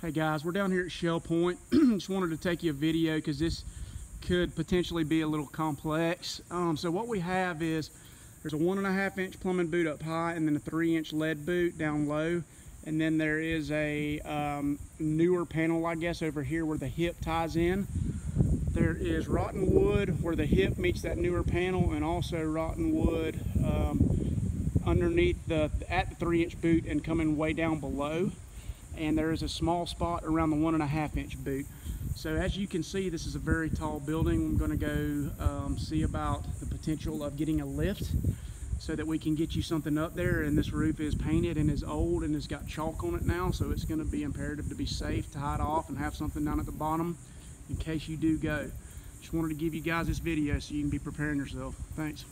Hey guys, we're down here at Shell Point. Just wanted to take you a video because this could potentially be a little complex. Um, so what we have is there's a one and a half inch plumbing boot up high and then a three inch lead boot down low. And then there is a um, newer panel, I guess, over here where the hip ties in. There is rotten wood where the hip meets that newer panel and also rotten wood um, underneath the, at the three inch boot and coming way down below and there is a small spot around the one and a half inch boot. So as you can see, this is a very tall building. I'm gonna go um, see about the potential of getting a lift so that we can get you something up there. And this roof is painted and is old and has got chalk on it now. So it's gonna be imperative to be safe, to hide off and have something down at the bottom in case you do go. Just wanted to give you guys this video so you can be preparing yourself. Thanks.